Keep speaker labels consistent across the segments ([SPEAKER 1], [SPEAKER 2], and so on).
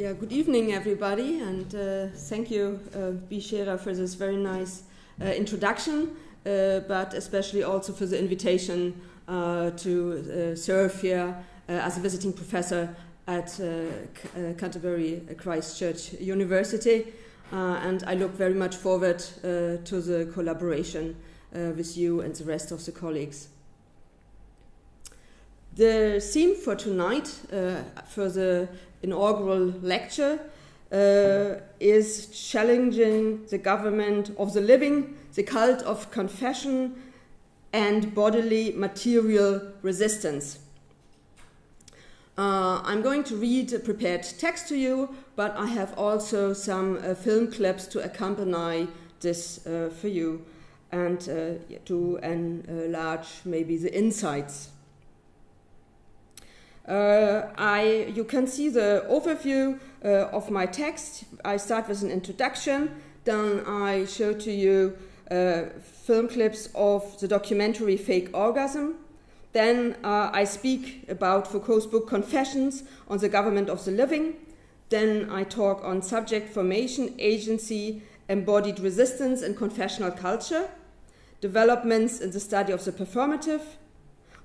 [SPEAKER 1] Yeah, good evening, everybody, and uh, thank you, uh, Bishera, for this very nice uh, introduction, uh, but especially also for the invitation uh, to uh, serve here uh, as a visiting professor at Canterbury Christ Church University. and I look very much forward to the collaboration with you and the rest of the colleagues. The theme for tonight, for the inaugural lecture uh, is challenging the government of the living, the cult of confession, and bodily material resistance. Uh, I'm going to read a prepared text to you, but I have also some uh, film clips to accompany this uh, for you and uh, to enlarge maybe the insights uh, I, you can see the overview uh, of my text. I start with an introduction, then I show to you uh, film clips of the documentary Fake Orgasm. Then uh, I speak about Foucault's book Confessions on the Government of the Living. Then I talk on subject formation, agency, embodied resistance, and confessional culture, developments in the study of the performative,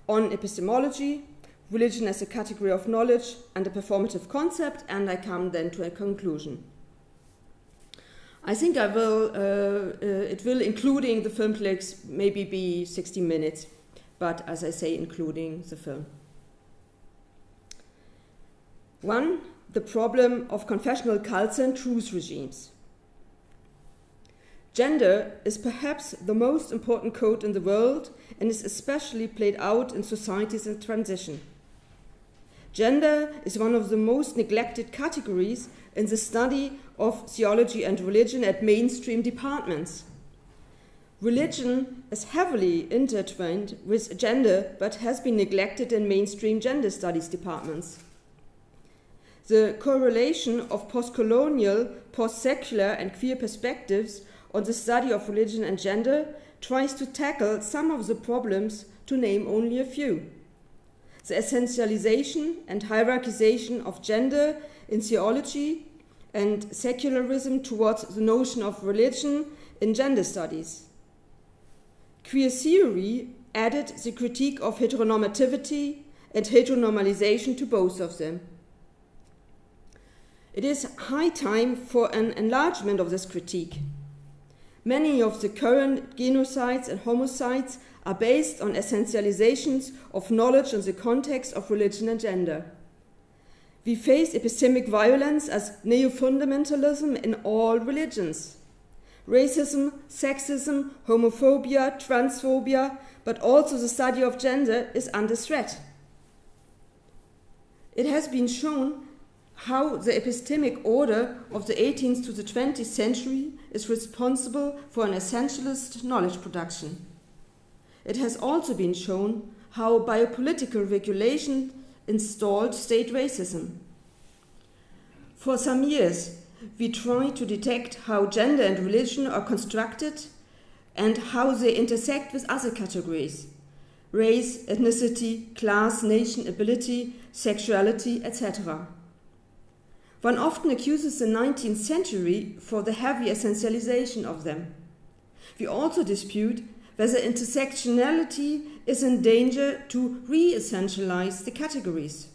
[SPEAKER 1] on epistemology, religion as a category of knowledge and a performative concept, and I come then to a conclusion. I think I will, uh, uh, it will, including the film clicks, maybe be 60 minutes, but as I say, including the film. One, the problem of confessional cults and truth regimes. Gender is perhaps the most important code in the world and is especially played out in societies in transition. Gender is one of the most neglected categories in the study of theology and religion at mainstream departments. Religion is heavily intertwined with gender but has been neglected in mainstream gender studies departments. The correlation of postcolonial, post-secular, and queer perspectives on the study of religion and gender tries to tackle some of the problems, to name only a few the essentialization and hierarchization of gender in theology and secularism towards the notion of religion in gender studies. Queer theory added the critique of heteronormativity and heteronormalization to both of them. It is high time for an enlargement of this critique. Many of the current genocides and homicides are based on essentializations of knowledge in the context of religion and gender. We face epistemic violence as neo fundamentalism in all religions. Racism, sexism, homophobia, transphobia, but also the study of gender is under threat. It has been shown how the epistemic order of the 18th to the 20th century is responsible for an essentialist knowledge production. It has also been shown how biopolitical regulation installed state racism. For some years, we tried to detect how gender and religion are constructed and how they intersect with other categories race, ethnicity, class, nation, ability, sexuality, etc. One often accuses the 19th century for the heavy essentialization of them. We also dispute whether intersectionality is in danger to re essentialize the categories.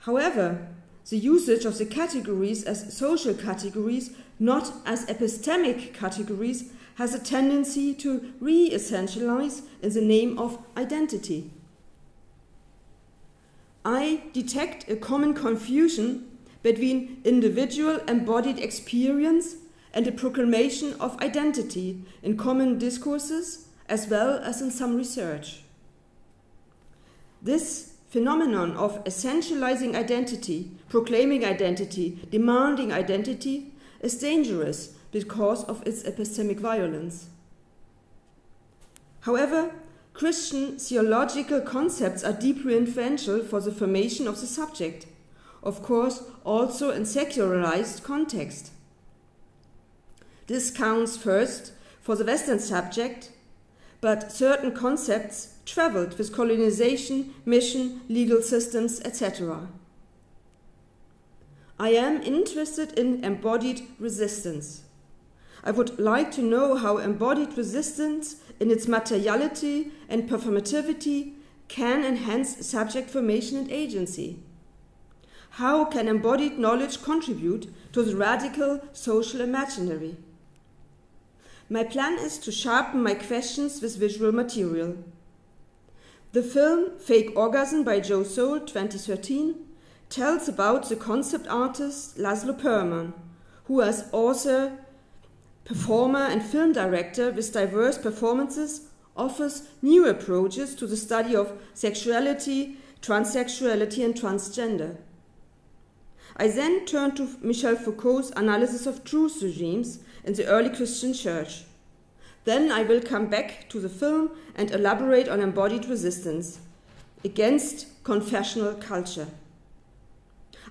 [SPEAKER 1] However, the usage of the categories as social categories, not as epistemic categories, has a tendency to re essentialize in the name of identity. I detect a common confusion between individual embodied experience and a proclamation of identity in common discourses as well as in some research. This phenomenon of essentializing identity, proclaiming identity, demanding identity is dangerous because of its epistemic violence. However, Christian theological concepts are deeply influential for the formation of the subject, of course, also in secularized context. This counts first for the Western subject, but certain concepts traveled with colonization, mission, legal systems, etc. I am interested in embodied resistance. I would like to know how embodied resistance, in its materiality and performativity, can enhance subject formation and agency. How can embodied knowledge contribute to the radical social imaginary? My plan is to sharpen my questions with visual material. The film Fake Orgasm by Jo Sol 2013 tells about the concept artist Lazlo Pearlman, who as author, performer and film director with diverse performances offers new approaches to the study of sexuality, transsexuality and transgender. I then turn to Michel Foucault's analysis of truth regimes in the early Christian church. Then I will come back to the film and elaborate on embodied resistance against confessional culture.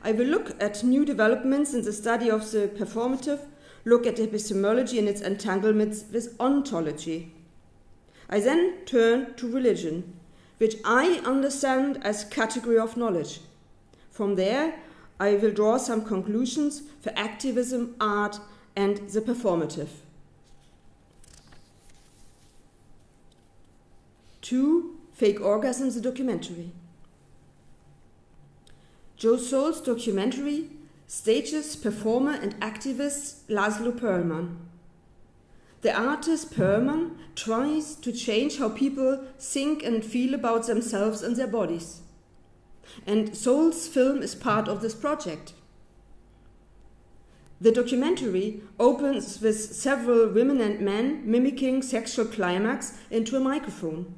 [SPEAKER 1] I will look at new developments in the study of the performative, look at epistemology and its entanglements with ontology. I then turn to religion, which I understand as category of knowledge. From there, I will draw some conclusions for activism, art, and the performative. Two, Fake Orgasms, the documentary. Jo Sol's documentary stages performer and activist Lazlo Pearlman. The artist Pearlman tries to change how people think and feel about themselves and their bodies. And Sol's film is part of this project. The documentary opens with several women and men mimicking sexual climax into a microphone.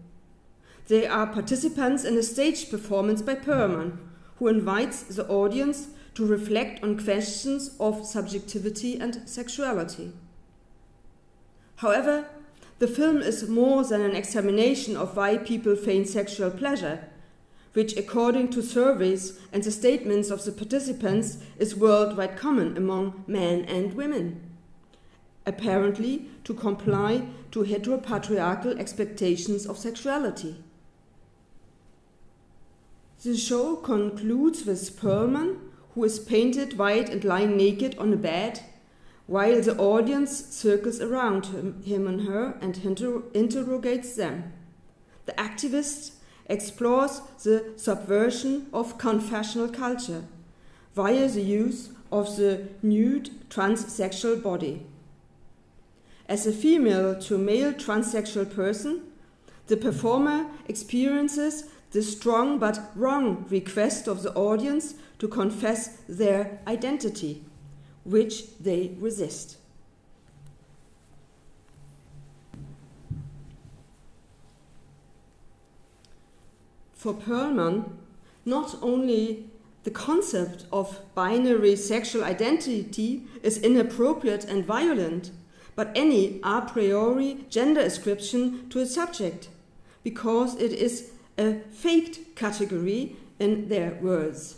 [SPEAKER 1] They are participants in a stage performance by Pearlman, who invites the audience to reflect on questions of subjectivity and sexuality. However, the film is more than an examination of why people feign sexual pleasure which, according to surveys and the statements of the participants, is worldwide common among men and women. Apparently, to comply to heteropatriarchal expectations of sexuality. The show concludes with Pearlman, who is painted white and lying naked on a bed, while the audience circles around him, him and her and inter interrogates them. The activists explores the subversion of confessional culture via the use of the nude transsexual body. As a female to male transsexual person, the performer experiences the strong but wrong request of the audience to confess their identity, which they resist. For Pearlman, not only the concept of binary sexual identity is inappropriate and violent, but any a priori gender ascription to a subject, because it is a faked category in their words.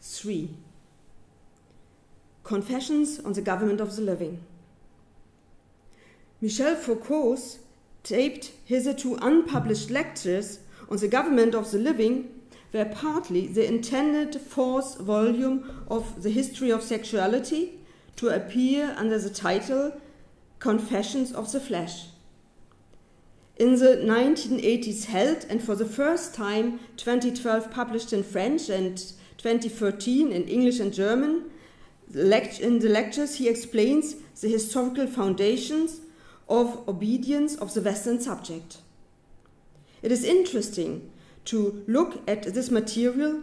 [SPEAKER 1] 3. Confessions on the Government of the Living. Michel Foucault's taped hitherto unpublished lectures on the government of the living were partly the intended fourth volume of The History of Sexuality to appear under the title Confessions of the Flesh. In the 1980s held and for the first time 2012 published in French and 2013 in English and German, in the lectures he explains the historical foundations of obedience of the Western subject. It is interesting to look at this material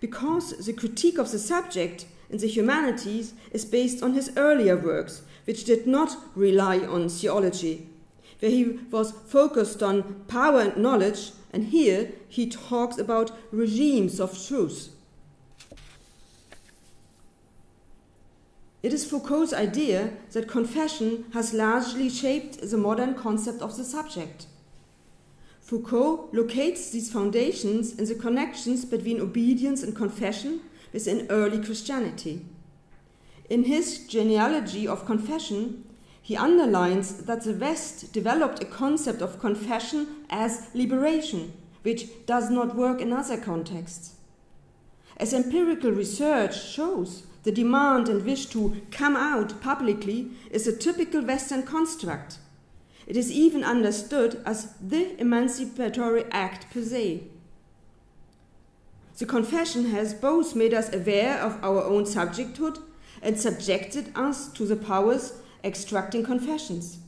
[SPEAKER 1] because the critique of the subject in the humanities is based on his earlier works, which did not rely on theology, where he was focused on power and knowledge, and here he talks about regimes of truth. It is Foucault's idea that confession has largely shaped the modern concept of the subject. Foucault locates these foundations in the connections between obedience and confession within early Christianity. In his genealogy of confession, he underlines that the West developed a concept of confession as liberation, which does not work in other contexts. as empirical research shows, the demand and wish to come out publicly is a typical Western construct. It is even understood as the emancipatory act per se. The confession has both made us aware of our own subjecthood and subjected us to the powers extracting confessions.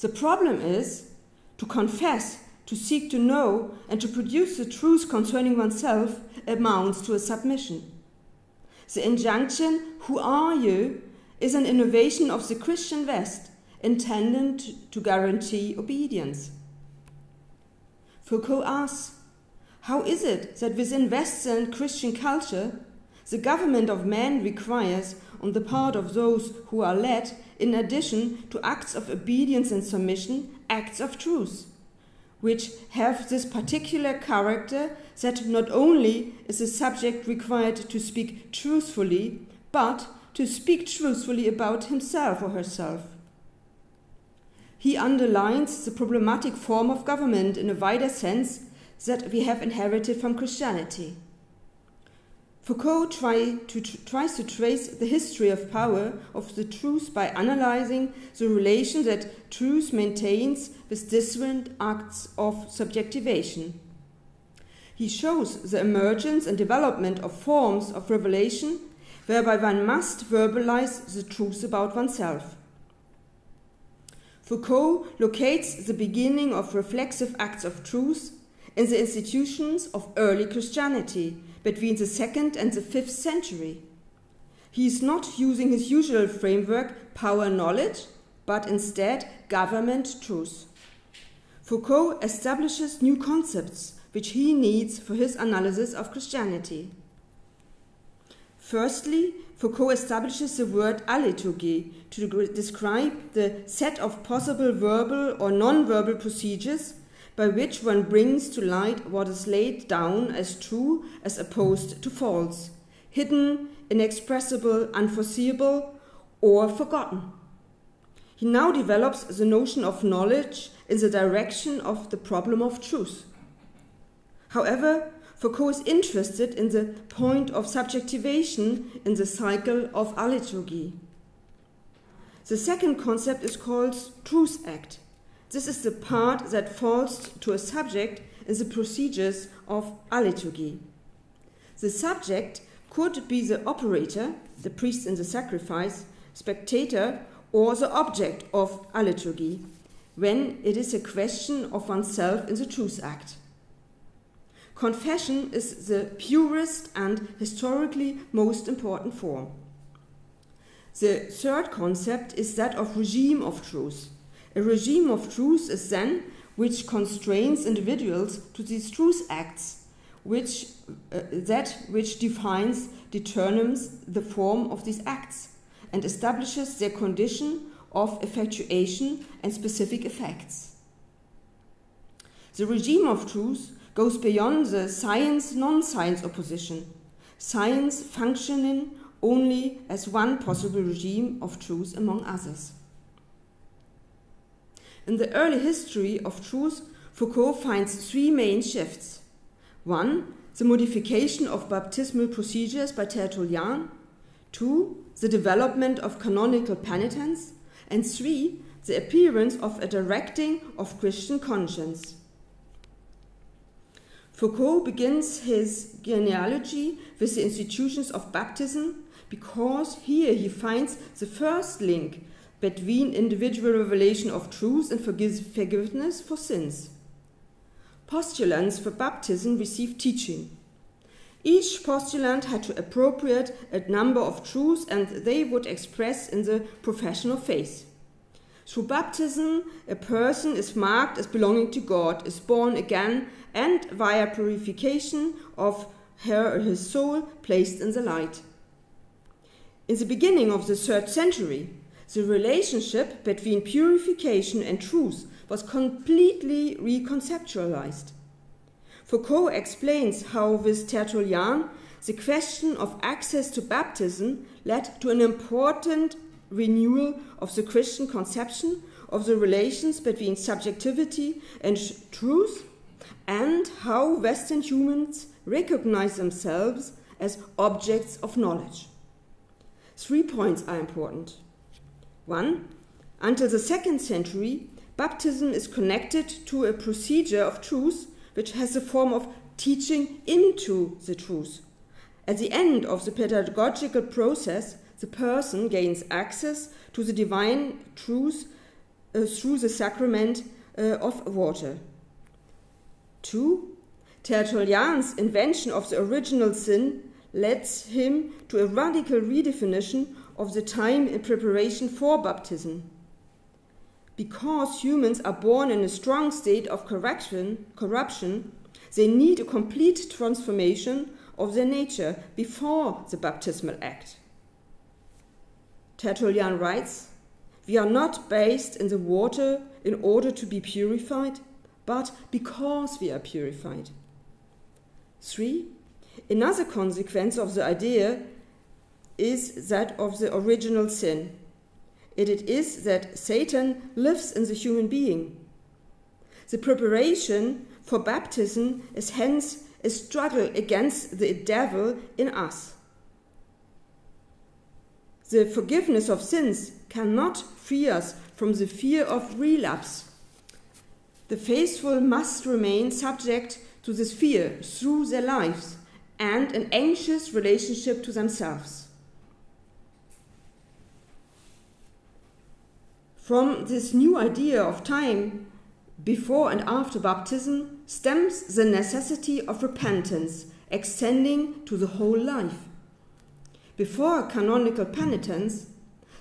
[SPEAKER 1] The problem is to confess, to seek to know, and to produce the truth concerning oneself amounts to a submission. The injunction, Who are you? is an innovation of the Christian West intended to guarantee obedience. Foucault asks, How is it that within Western Christian culture, the government of man requires, on the part of those who are led, in addition to acts of obedience and submission, acts of truth? which have this particular character that not only is the subject required to speak truthfully, but to speak truthfully about himself or herself. He underlines the problematic form of government in a wider sense that we have inherited from Christianity. Foucault try to, tries to trace the history of power of the truth by analyzing the relation that truth maintains with different acts of subjectivation. He shows the emergence and development of forms of revelation whereby one must verbalize the truth about oneself. Foucault locates the beginning of reflexive acts of truth in the institutions of early Christianity between the second and the fifth century. He is not using his usual framework, power knowledge, but instead government truth. Foucault establishes new concepts which he needs for his analysis of Christianity. Firstly, Foucault establishes the word alethurgy to describe the set of possible verbal or non verbal procedures by which one brings to light what is laid down as true as opposed to false, hidden, inexpressible, unforeseeable, or forgotten. He now develops the notion of knowledge in the direction of the problem of truth. However, Foucault is interested in the point of subjectivation in the cycle of alethurgy. The second concept is called truth act. This is the part that falls to a subject in the procedures of alethurgy. The subject could be the operator, the priest in the sacrifice, spectator, or the object of alethurgy, when it is a question of oneself in the truth act. Confession is the purest and historically most important form. The third concept is that of regime of truth. A regime of truth is then which constrains individuals to these truth acts, which, uh, that which defines, determines the form of these acts, and establishes their condition of effectuation and specific effects. The regime of truth goes beyond the science non science opposition, science functioning only as one possible regime of truth among others. In the early history of truth, Foucault finds three main shifts. One, the modification of baptismal procedures by Tertullian. Two, the development of canonical penitence. And three, the appearance of a directing of Christian conscience. Foucault begins his genealogy with the institutions of baptism because here he finds the first link between individual revelation of truth and forgiveness for sins. Postulants for baptism received teaching. Each postulant had to appropriate a number of truths and they would express in the profession of faith. Through baptism, a person is marked as belonging to God, is born again, and via purification of her or his soul placed in the light. In the beginning of the third century, the relationship between purification and truth was completely reconceptualized. Foucault explains how, with Tertullian, the question of access to baptism led to an important renewal of the Christian conception of the relations between subjectivity and truth, and how Western humans recognize themselves as objects of knowledge. Three points are important. One, until the second century, baptism is connected to a procedure of truth which has the form of teaching into the truth. At the end of the pedagogical process, the person gains access to the divine truth uh, through the sacrament uh, of water. Two, Tertullian's invention of the original sin leads him to a radical redefinition of the time in preparation for baptism. Because humans are born in a strong state of corruption, corruption, they need a complete transformation of their nature before the baptismal act. Tertullian writes, We are not bathed in the water in order to be purified, but because we are purified. 3. Another consequence of the idea is that of the original sin. It is that Satan lives in the human being. The preparation for baptism is hence a struggle against the devil in us. The forgiveness of sins cannot free us from the fear of relapse. The faithful must remain subject to this fear through their lives and an anxious relationship to themselves. From this new idea of time before and after baptism stems the necessity of repentance extending to the whole life. Before canonical penitence,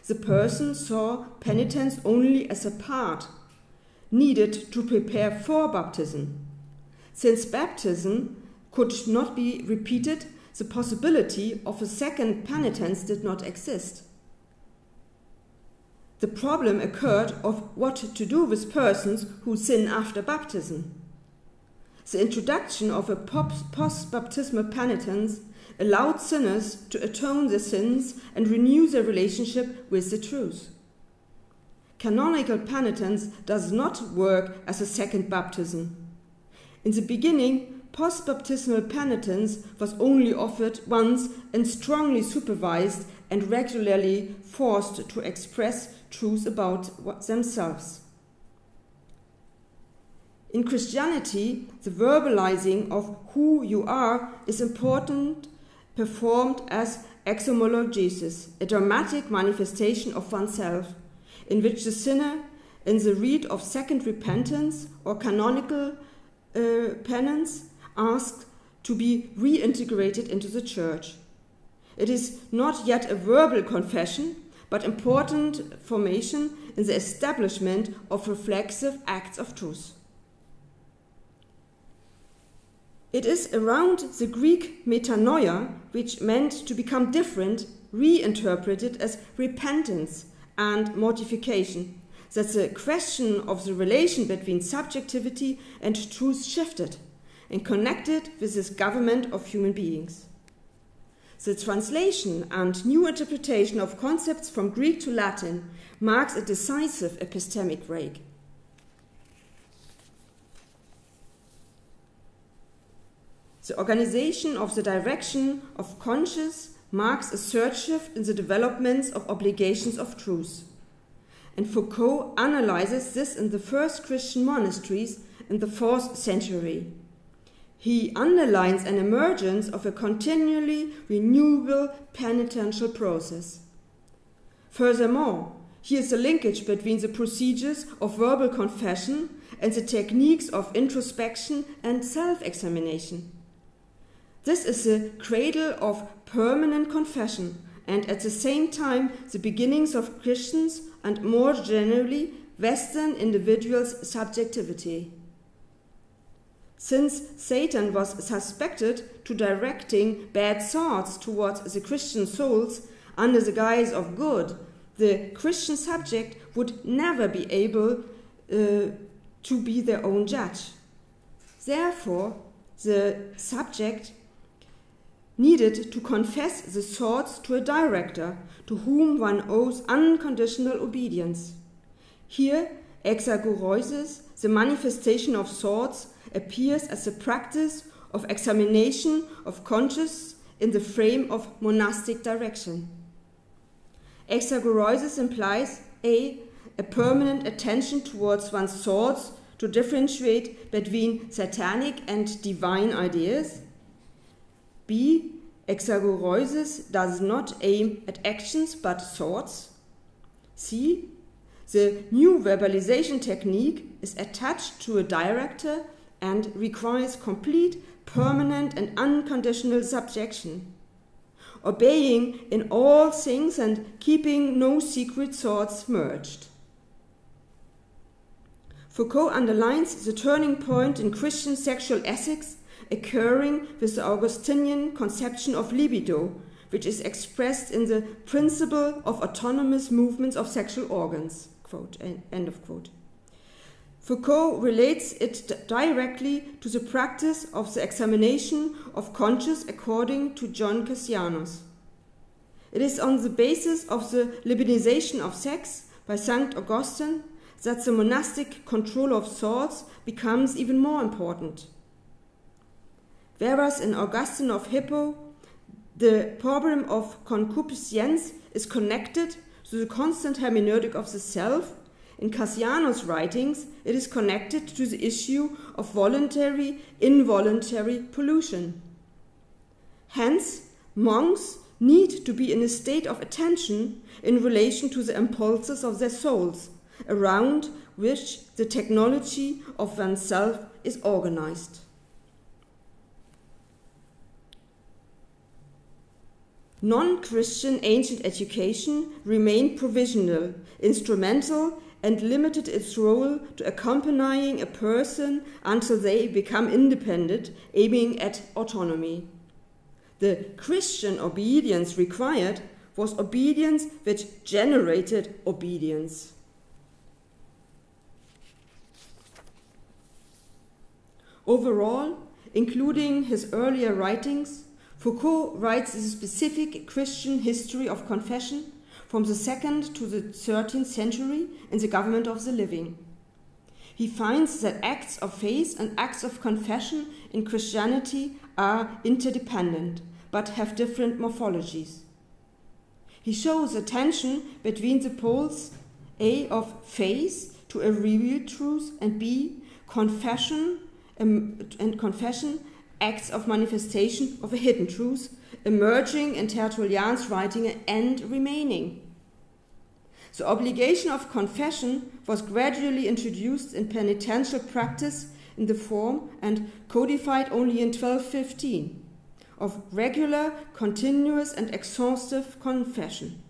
[SPEAKER 1] the person saw penitence only as a part needed to prepare for baptism. Since baptism could not be repeated, the possibility of a second penitence did not exist. The problem occurred of what to do with persons who sin after baptism. The introduction of a post baptismal penitence allowed sinners to atone their sins and renew their relationship with the truth. Canonical penitence does not work as a second baptism. In the beginning, post baptismal penitence was only offered once and strongly supervised and regularly forced to express truth about themselves. In Christianity, the verbalizing of who you are is important, performed as exomologesis, a dramatic manifestation of oneself, in which the sinner, in the rite of second repentance or canonical uh, penance, asks to be reintegrated into the church. It is not yet a verbal confession, but important formation in the establishment of reflexive acts of truth. It is around the Greek metanoia, which meant to become different, reinterpreted as repentance and mortification, that the question of the relation between subjectivity and truth shifted and connected with this government of human beings. The translation and new interpretation of concepts from Greek to Latin marks a decisive epistemic break. The organization of the direction of conscience marks a third shift in the developments of obligations of truth. And Foucault analyzes this in the first Christian monasteries in the fourth century. He underlines an emergence of a continually renewable penitential process. Furthermore, here is a linkage between the procedures of verbal confession and the techniques of introspection and self examination. This is the cradle of permanent confession and at the same time the beginnings of Christians and more generally Western individuals' subjectivity. Since Satan was suspected to directing bad thoughts towards the Christian souls under the guise of good, the Christian subject would never be able uh, to be their own judge. Therefore, the subject needed to confess the thoughts to a director to whom one owes unconditional obedience. Here, exagoreusis, the manifestation of thoughts, appears as a practice of examination of conscience in the frame of monastic direction. Exagoreusis implies a, a permanent attention towards one's thoughts to differentiate between satanic and divine ideas. B. Exagoreusis does not aim at actions but thoughts. C. The new verbalization technique is attached to a director and requires complete, permanent, and unconditional subjection. Obeying in all things and keeping no secret thoughts merged. Foucault underlines the turning point in Christian sexual ethics occurring with the Augustinian conception of libido, which is expressed in the principle of autonomous movements of sexual organs. Quote, end of quote. Foucault relates it directly to the practice of the examination of conscience according to John Cassianus. It is on the basis of the libidinization of sex by St. Augustine that the monastic control of thoughts becomes even more important. Whereas in Augustine of Hippo, the problem of concupiscence is connected to the constant hermeneutic of the self, in Cassiano's writings, it is connected to the issue of voluntary involuntary pollution. Hence, monks need to be in a state of attention in relation to the impulses of their souls, around which the technology of oneself is organized. Non Christian ancient education remained provisional, instrumental, and limited its role to accompanying a person until they become independent, aiming at autonomy. The Christian obedience required was obedience which generated obedience. Overall, including his earlier writings, Foucault writes a specific Christian history of confession from the 2nd to the 13th century in the government of the living. He finds that acts of faith and acts of confession in Christianity are interdependent but have different morphologies. He shows a tension between the poles A of faith to a revealed truth and B confession um, and confession acts of manifestation of a hidden truth emerging in Tertullian's writing and remaining. The obligation of confession was gradually introduced in penitential practice in the form and codified only in 1215 of regular, continuous, and exhaustive confession.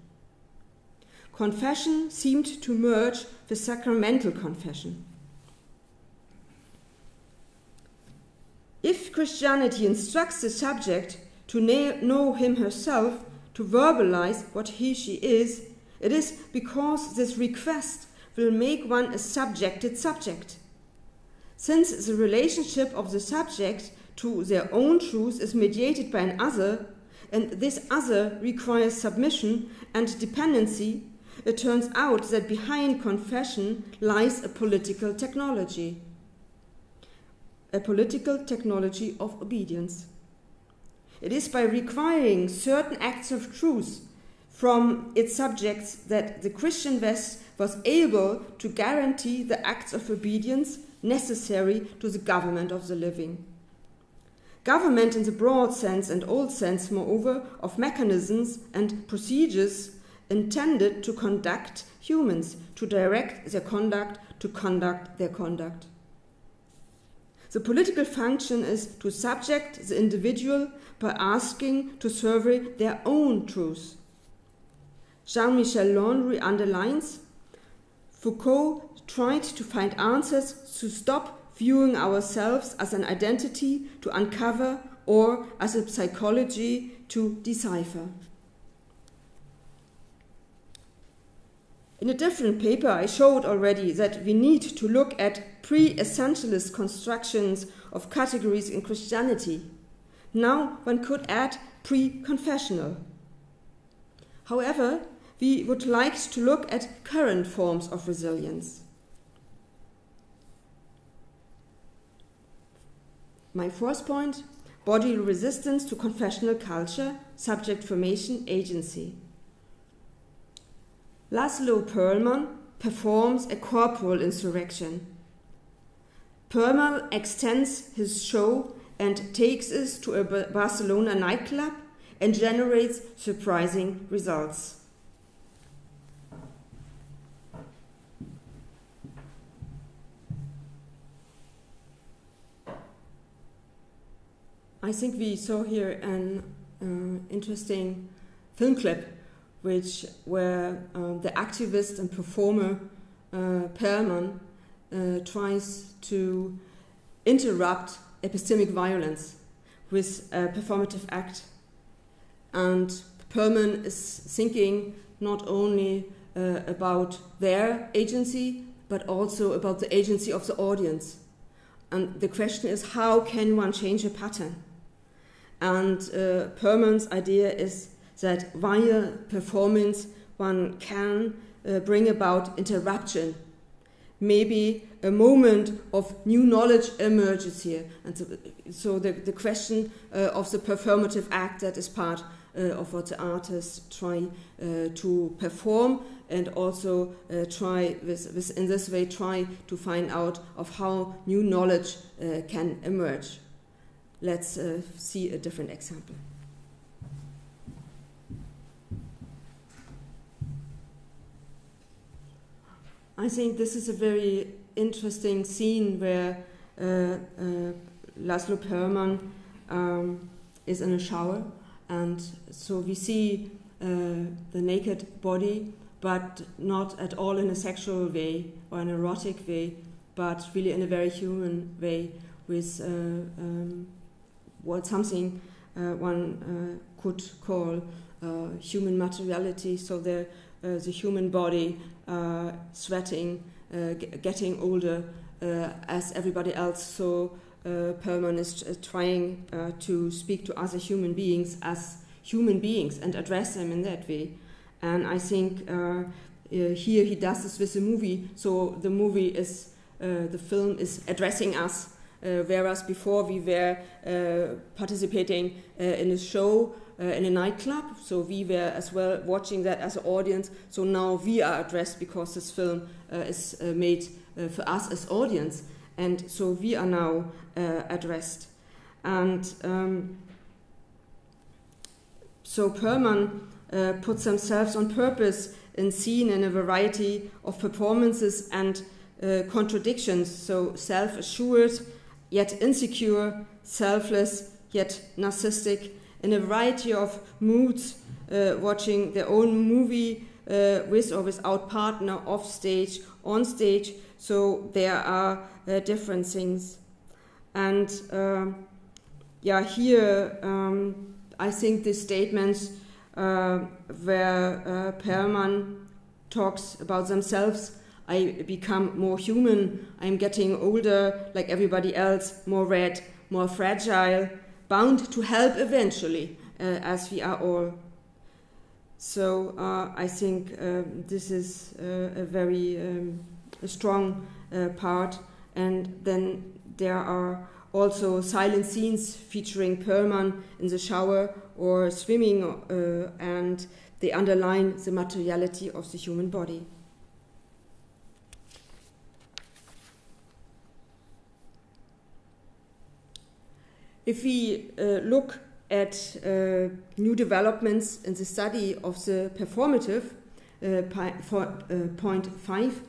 [SPEAKER 1] Confession seemed to merge with sacramental confession. If Christianity instructs the subject to know him herself, to verbalize what he she is, it is because this request will make one a subjected subject. Since the relationship of the subject to their own truth is mediated by an other, and this other requires submission and dependency, it turns out that behind confession lies a political technology a political technology of obedience. It is by requiring certain acts of truth from its subjects that the Christian West was able to guarantee the acts of obedience necessary to the government of the living. Government in the broad sense and old sense, moreover, of mechanisms and procedures intended to conduct humans, to direct their conduct, to conduct their conduct. The political function is to subject the individual by asking to survey their own truth. Jean Michel Landry underlines Foucault tried to find answers to stop viewing ourselves as an identity to uncover or as a psychology to decipher. In a different paper, I showed already that we need to look at pre essentialist constructions of categories in Christianity. Now one could add pre confessional. However, we would like to look at current forms of resilience. My fourth point body resistance to confessional culture, subject formation, agency. Lazlo Pearlman performs a corporal insurrection. Pearlman extends his show and takes us to a Barcelona nightclub and generates surprising results. I think we saw here an uh, interesting film clip, which where uh, the activist and performer uh, Pearlman uh, tries to interrupt epistemic violence with a performative act, and Pearlman is thinking not only uh, about their agency but also about the agency of the audience. And the question is, how can one change a pattern? And uh, idea is that via performance one can uh, bring about interruption. Maybe a moment of new knowledge emerges here. And so, so the, the question uh, of the performative act that is part uh, of what the artists try uh, to perform and also uh, try with, with, in this way try to find out of how new knowledge uh, can emerge. Let's see a different example. I think this is a very interesting scene where uh, uh, Lazlo Pearlman um, is in a shower, and so we see uh, the naked body, but not at all in a sexual way or an erotic way, but really in a very human way with uh, um, what something uh, one uh, could call uh, human materiality. So the the human body sweating, getting older as everybody else. So uh, Pearlman is uh, trying uh, to speak to other human beings as human beings and address them in that way. And I think here he does this with the movie. So the movie is, the film is addressing us uh, whereas before we were uh, participating uh, in a show in a nightclub, so we were as well watching that as an audience. So now we are addressed because this film is made for us as audience, and so we are now addressed. And um, so Pearlman uh, puts themselves on purpose in scene in a variety of performances and uh, contradictions, so self assured, yet insecure, selfless, yet narcissistic, in a variety of moods, uh, watching their own movie uh, with or without partner, off stage, on stage. So there are uh, different things. And um, yeah, here um, I think the statements uh, where uh, Pearlman talks about themselves I become more human, I'm getting older like everybody else, more red, more fragile, bound to help eventually, uh, as we are all. So uh, I think uh, this is a very um, a strong part. And then there are also silent scenes featuring Pearlman in the shower or swimming, uh, and they underline the materiality of the human body. If we uh, look at uh, new developments in the study of the performative, uh, for, point five,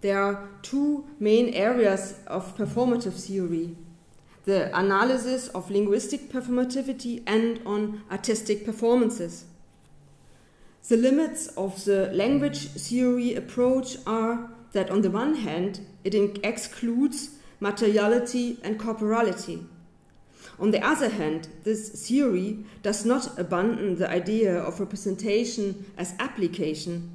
[SPEAKER 1] there are two main areas of performative theory the analysis of linguistic performativity and on artistic performances. The limits of the language theory approach are that, on the one hand, it excludes materiality and corporality. On the other hand, this theory does not abandon the idea of representation as application,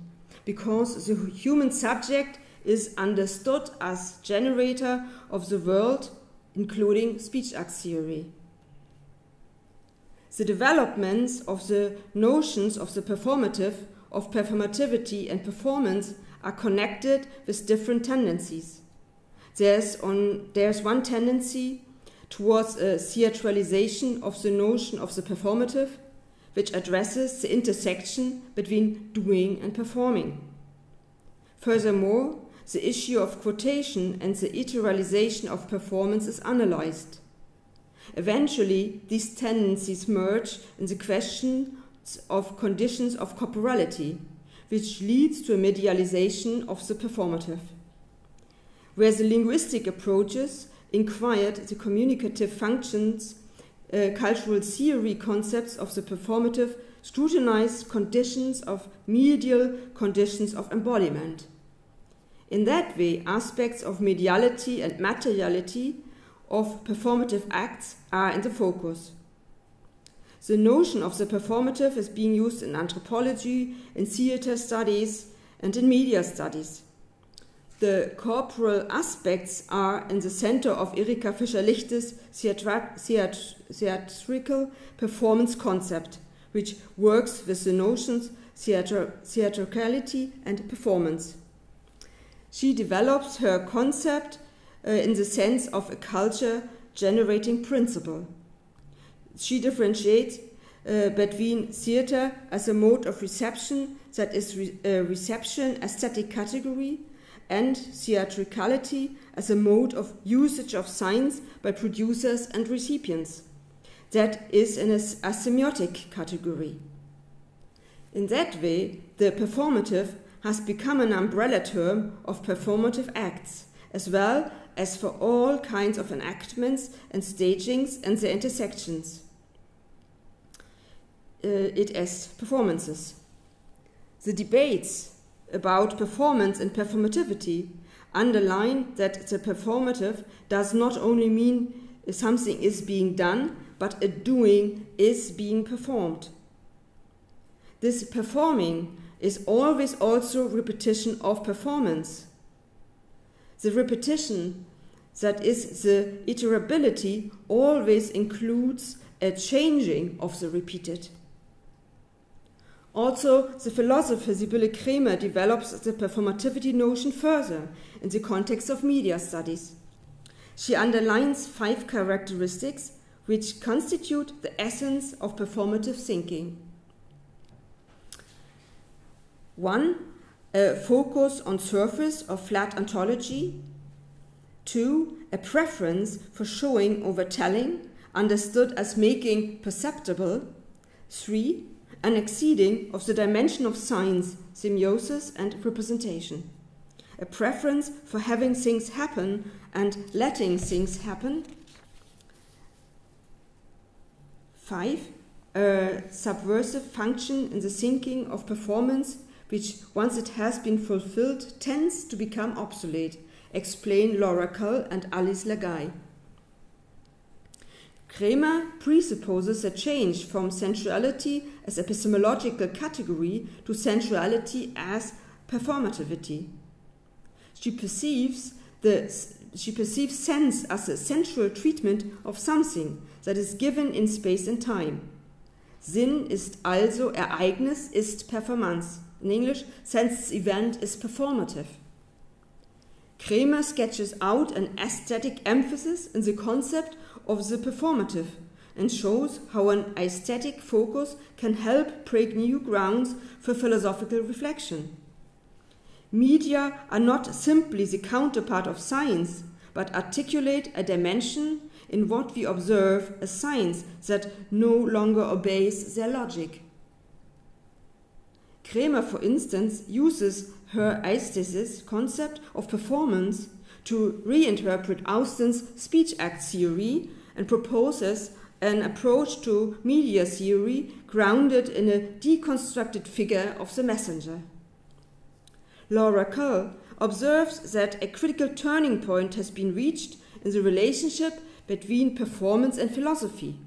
[SPEAKER 1] because the human subject is understood as generator of the world, including speech act theory. The developments of the notions of the performative, of performativity and performance are connected with different tendencies. There's, on, there's one tendency towards a theatralization of the notion of the performative, which addresses the intersection between doing and performing. Furthermore, the issue of quotation and the literalization of performance is analyzed. Eventually, these tendencies merge in the question of conditions of corporality, which leads to a medialization of the performative. Where the linguistic approaches inquired the communicative functions, uh, cultural theory concepts of the performative scrutinized conditions of medial conditions of embodiment. In that way, aspects of mediality and materiality of performative acts are in the focus. The notion of the performative is being used in anthropology, in theater studies, and in media studies. The corporal aspects are in the center of Erika Fischer-Lichte's theatrical performance concept, which works with the notions theater, theatricality and performance. She develops her concept uh, in the sense of a culture generating principle. She differentiates uh, between theater as a mode of reception that is re uh, reception aesthetic category and theatricality as a mode of usage of signs by producers and recipients that is an a, a semiotic category. In that way, the performative has become an umbrella term of performative acts, as well as for all kinds of enactments and stagings and their intersections. Uh, it as performances. The debates about performance and performativity underline that the performative does not only mean something is being done, but a doing is being performed. This performing is always also repetition of performance. The repetition, that is, the iterability, always includes a changing of the repeated. Also, the philosopher Sybille Krämer develops the performativity notion further in the context of media studies. She underlines five characteristics which constitute the essence of performative thinking. One, a focus on surface or flat ontology. Two, a preference for showing over telling, understood as making perceptible. Three, an exceeding of the dimension of signs, semiosis, and representation. A preference for having things happen and letting things happen. Five, a subversive function in the thinking of performance which, once it has been fulfilled, tends to become obsolete, explain Laura Cull and Alice Lagaay. Krämer presupposes a change from sensuality as epistemological category to sensuality as performativity. She perceives, the, she perceives sense as a sensual treatment of something that is given in space and time. Sinn ist also Ereignis ist Performance. In English, sense event is performative. Krämer sketches out an aesthetic emphasis in the concept of the performative and shows how an aesthetic focus can help break new grounds for philosophical reflection. Media are not simply the counterpart of science, but articulate a dimension in what we observe as science that no longer obeys their logic. Krämer, for instance, uses her aesthesis concept of performance to reinterpret Austin's speech act theory and proposes an approach to media theory grounded in a deconstructed figure of the messenger. Laura Cull observes that a critical turning point has been reached in the relationship between performance and philosophy.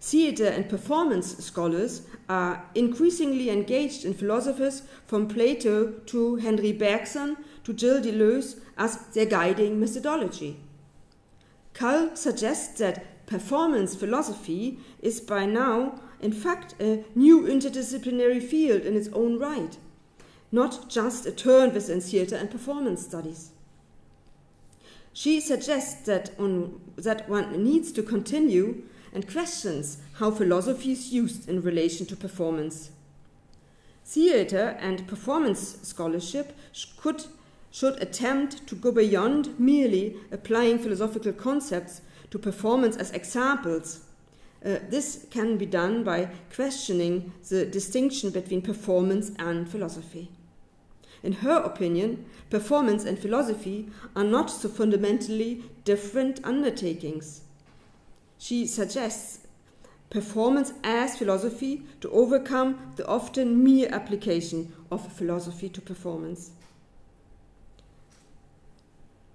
[SPEAKER 1] Theatre and performance scholars are increasingly engaged in philosophers from Plato to Henri Bergson to Gilles Deleuze as their guiding methodology. Cull suggests that performance philosophy is by now, in fact, a new interdisciplinary field in its own right, not just a turn within theatre and performance studies. She suggests that, on, that one needs to continue and questions how philosophy is used in relation to performance. Theater and performance scholarship could, should attempt to go beyond merely applying philosophical concepts to performance as examples. Uh, this can be done by questioning the distinction between performance and philosophy. In her opinion, performance and philosophy are not so fundamentally different undertakings. She suggests performance as philosophy to overcome the often mere application of philosophy to performance.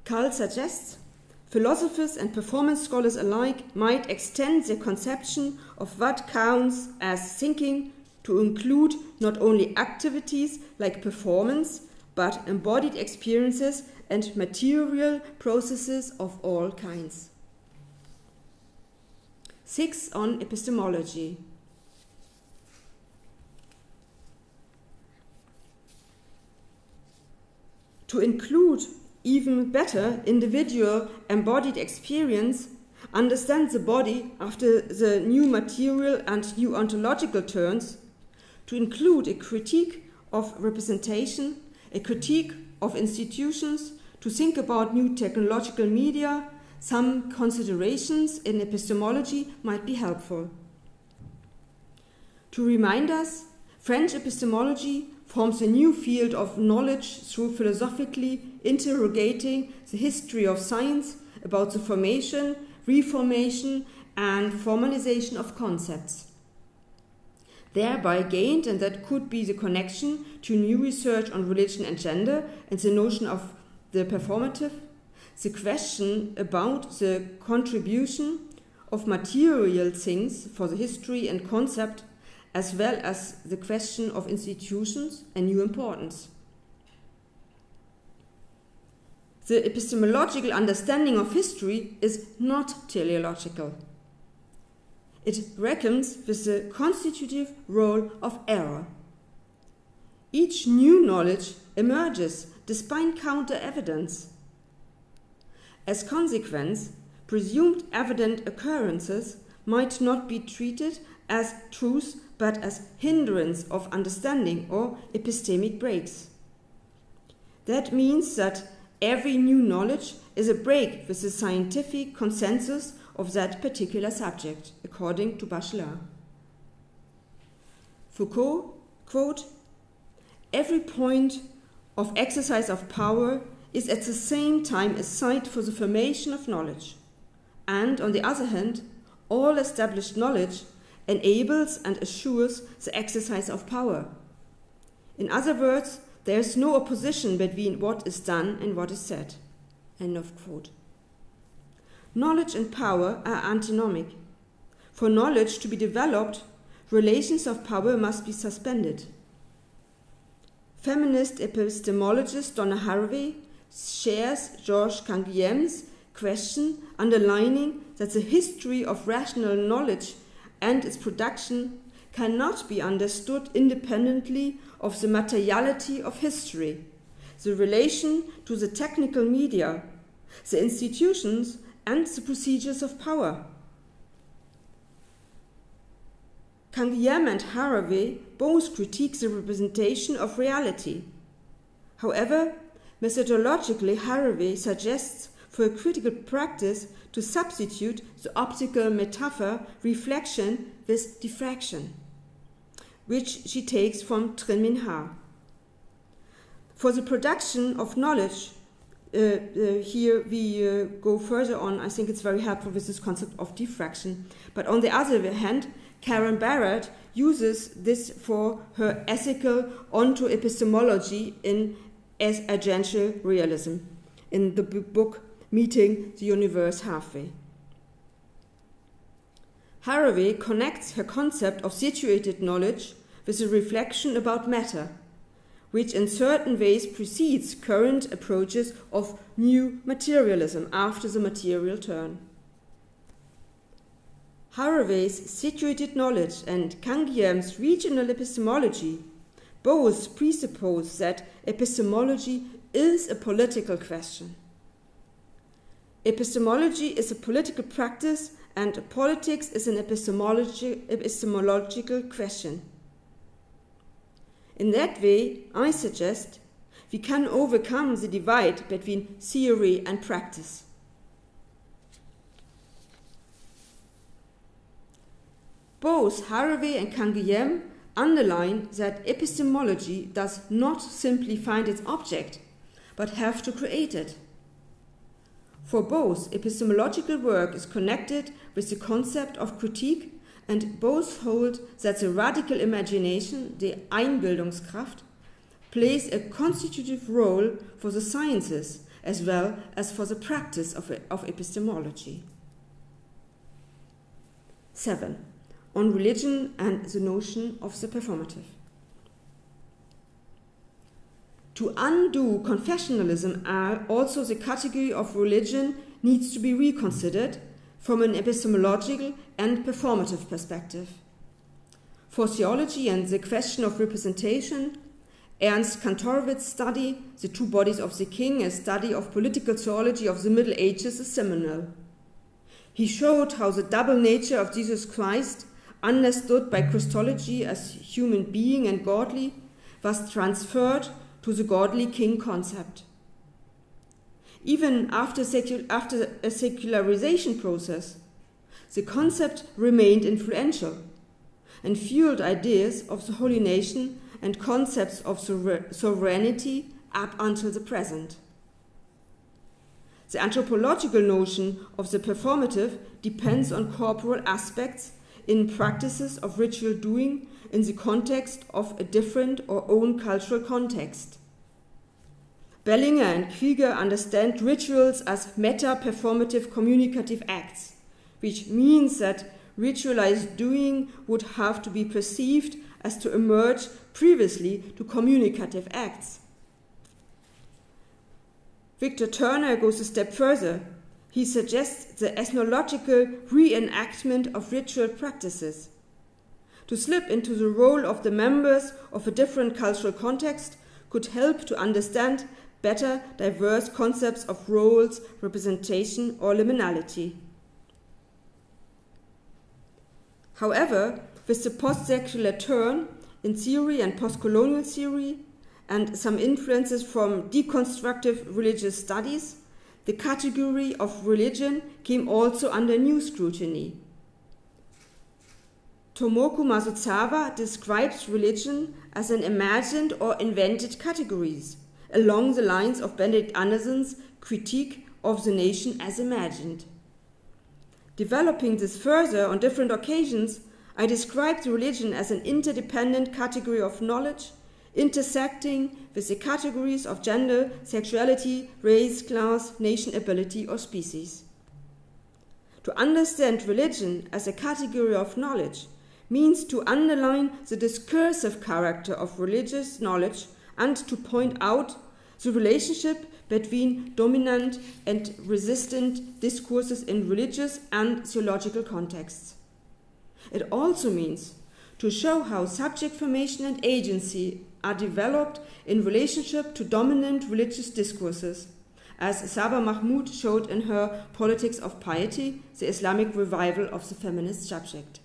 [SPEAKER 1] Cull suggests philosophers and performance scholars alike might extend their conception of what counts as thinking to include not only activities like performance, but embodied experiences and material processes of all kinds. Six on epistemology. To include even better individual embodied experience, understand the body after the new material and new ontological turns, to include a critique of representation, a critique of institutions, to think about new technological media, some considerations in epistemology might be helpful. To remind us, French epistemology forms a new field of knowledge through philosophically interrogating the history of science about the formation, reformation, and formalization of concepts. Thereby gained, and that could be the connection to new research on religion and gender and the notion of the performative, the question about the contribution of material things for the history and concept, as well as the question of institutions and new importance. The epistemological understanding of history is not teleological. It reckons with the constitutive role of error. Each new knowledge emerges despite counter evidence. As consequence, presumed evident occurrences might not be treated as truth but as hindrance of understanding or epistemic breaks. That means that every new knowledge is a break with the scientific consensus of that particular subject, according to Bachelard. Foucault, quote, every point of exercise of power is at the same time a site for the formation of knowledge. And on the other hand, all established knowledge enables and assures the exercise of power. In other words, there is no opposition between what is done and what is said. End of quote. Knowledge and power are antinomic. For knowledge to be developed, relations of power must be suspended. Feminist epistemologist Donna Haraway shares Georges Canguilhem's question, underlining that the history of rational knowledge and its production cannot be understood independently of the materiality of history, the relation to the technical media, the institutions, and the procedures of power. Canguilhem and Haraway both critique the representation of reality. However, Methodologically, Haraway suggests for a critical practice to substitute the optical metaphor reflection with diffraction, which she takes from Minh Ha. For the production of knowledge, uh, uh, here we uh, go further on. I think it's very helpful with this concept of diffraction. But on the other hand, Karen Barad uses this for her ethical onto epistemology in as agential realism in the book Meeting the Universe Halfway. Haraway connects her concept of situated knowledge with a reflection about matter, which in certain ways precedes current approaches of new materialism after the material turn. Haraway's situated knowledge and Canguilhem's regional epistemology both presuppose that epistemology is a political question. epistemology is a political practice and politics is an epistemological question. In that way, I suggest we can overcome the divide between theory and practice. Both Haraway and Canguilhem underline that epistemology does not simply find its object, but have to create it. For both, epistemological work is connected with the concept of critique, and both hold that the radical imagination, the Einbildungskraft, plays a constitutive role for the sciences as well as for the practice of, of epistemology. 7. On religion and the notion of the performative. To undo confessionalism, also the category of religion needs to be reconsidered from an epistemological and performative perspective. For theology and the question of representation, Ernst Kantorowicz' study, The Two Bodies of the King, a study of political theology of the Middle Ages, is seminal. He showed how the double nature of Jesus Christ, understood by Christology as human being and godly, was transferred to the godly king concept. Even after, secu- after a secularization process, the concept remained influential and fueled ideas of the holy nation and concepts of sovereignty up until the present. The anthropological notion of the performative depends on corporal aspects in practices of ritual doing in the context of a different or own cultural context. Belliger and Krieger understand rituals as meta performative communicative acts, which means that ritualized doing would have to be perceived as to emerge previously to communicative acts. Victor Turner goes a step further. He suggests the ethnological reenactment of ritual practices. To slip into the role of the members of a different cultural context could help to understand better diverse concepts of roles, representation, or liminality. However, with the post secular turn in theory and post colonial theory, and some influences from deconstructive religious studies, the category of religion came also under new scrutiny. Tomoko Masuzawa describes religion as an imagined or invented categories along the lines of Benedict Anderson's critique of the nation as imagined. Developing this further on different occasions, I described religion as an interdependent category of knowledge, intersecting with the categories of gender, sexuality, race, class, nation, ability, or species. To understand religion as a category of knowledge means to underline the discursive character of religious knowledge and to point out the relationship between dominant and resistant discourses in religious and theological contexts. It also means to show how subject formation and agency are developed in relationship to dominant religious discourses, as Saba Mahmood showed in her Politics of Piety, the Islamic revival of the feminist subject.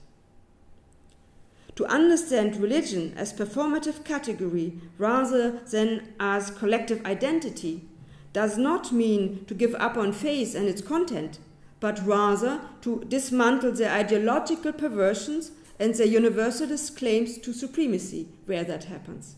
[SPEAKER 1] To understand religion as performative category rather than as collective identity does not mean to give up on faith and its content, but rather to dismantle the ideological perversions and the universalist claims to supremacy where that happens.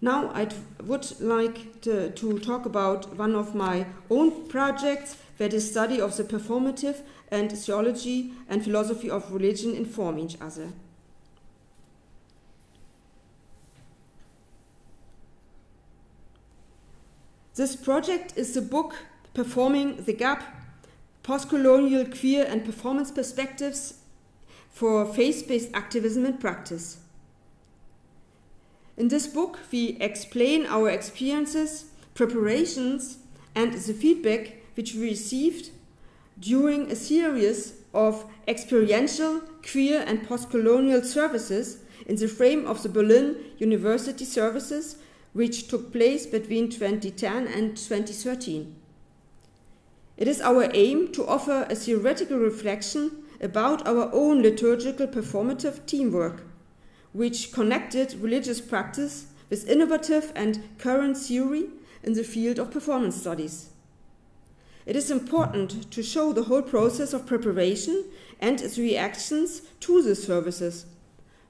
[SPEAKER 1] Now I would like to, to, talk about one of my own projects, that is study of the performative and theology and philosophy of religion inform each other. This project is the book Performing the Gap Postcolonial Queer and Performance Perspectives for Faith Based Activism and Practice. In this book, we explain our experiences, preparations, and the feedback which we received during a series of experiential, queer, and postcolonial services in the frame of the Berlin University services which took place between 2010 and 2013. It is our aim to offer a theoretical reflection about our own liturgical performative teamwork, which connected religious practice with innovative and current theory in the field of performance studies. It is important to show the whole process of preparation and its reactions to the services,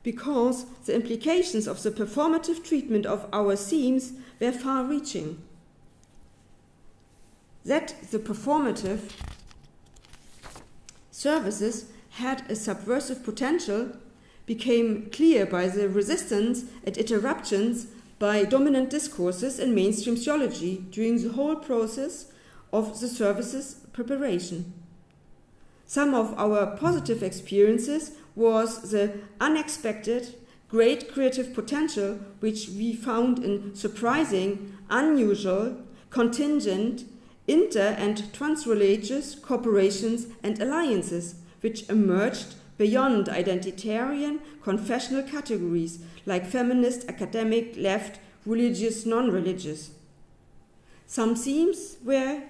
[SPEAKER 1] because the implications of the performative treatment of our themes were far reaching. That the performative services had a subversive potential became clear by the resistance and interruptions by dominant discourses in mainstream theology during the whole process of the services preparation. Some of our positive experiences was the unexpected great creative potential which we found in surprising, unusual, contingent, inter and transreligious cooperations and alliances which emerged beyond identitarian confessional categories like feminist, academic, left, religious, non religious. Some themes were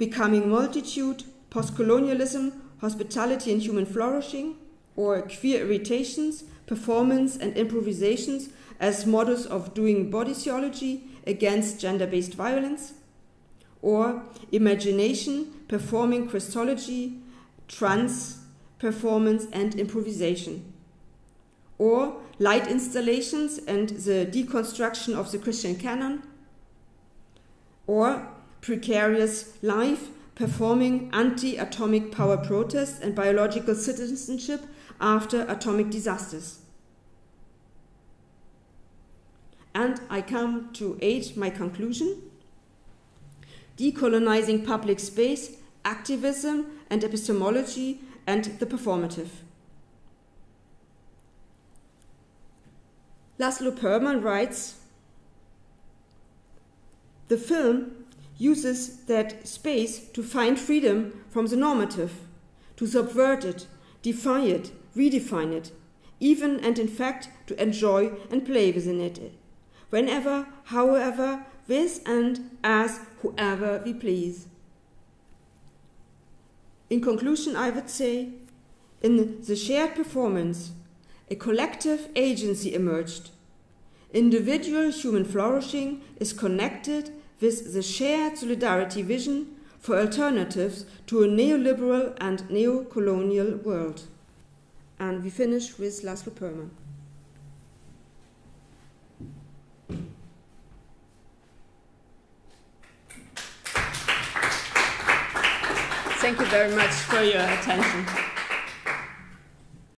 [SPEAKER 1] becoming multitude, postcolonialism, hospitality and human flourishing, or queer irritations, performance and improvisations as models of doing body theology against gender based violence, or imagination, performing Christology, trance, performance and improvisation, or light installations and the deconstruction of the Christian canon, or precarious life, performing anti atomic power protests and biological citizenship after atomic disasters. And I come to aid my conclusion. Decolonizing public space, activism and epistemology, and the performative. Lazlo Pearlman writes The film uses that space to find freedom from the normative, to subvert it, defy it, redefine it, even and in fact to enjoy and play within it, whenever, however, with and as whoever we please. In conclusion, I would say, in the shared performance, a collective agency emerged. Individual human flourishing is connected with the shared solidarity vision for alternatives to a neoliberal and neo-colonial world. And we finish with Lazlo Pearlman. Thank you very much for your attention.